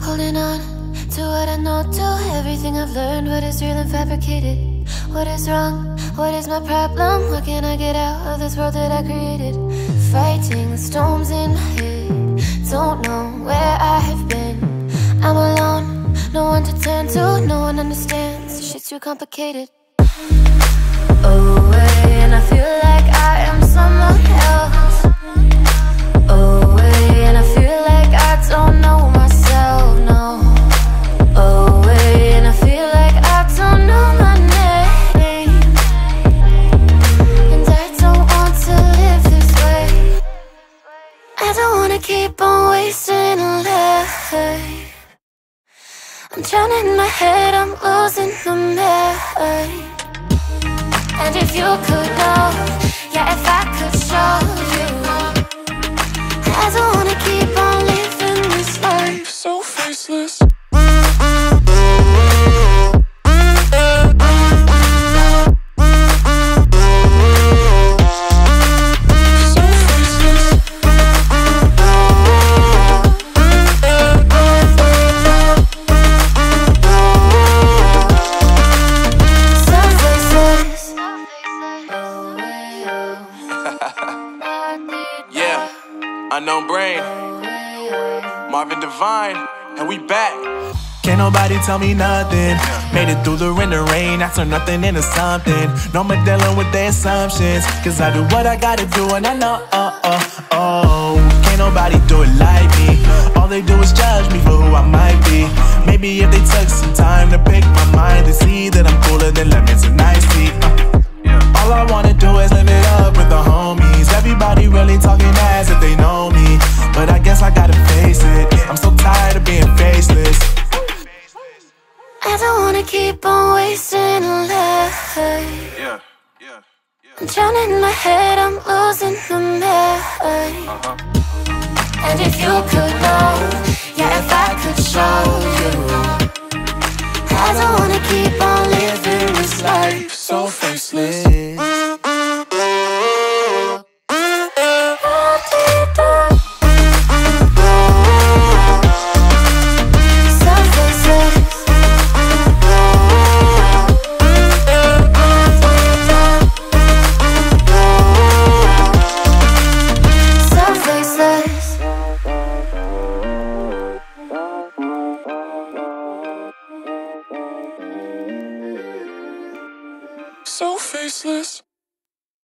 Holding on to what I know, to everything I've learned. What is real and fabricated? What is wrong? What is my problem? What can I get out of this world that I created? Fighting the storms in my head. Don't know where I have been. I'm alone, no one to turn to, no one understands. Shit's too complicated. Oh, Away, and I feel like Keep on wasting a life. I'm drowning in my head, I'm losing my mind. And if you could know, unknown brain, Marvin Divine, and we back. Can't nobody tell me nothing. Made it through the rain and rain. I turn nothing into something. No more dealing with the assumptions. Cause I do what I gotta do and I know, oh, oh, oh. Can't nobody do it like me. All they do is judge me for who I might be. Maybe if they took some time face it I'm so tired of being faceless. I don't wanna keep on wasting a life yeah, yeah, yeah. I'm drowning in my head, I'm losing the mind uh -huh. And if you could know, yeah, if I could show you. I don't wanna keep on living this life so faceless. so faceless.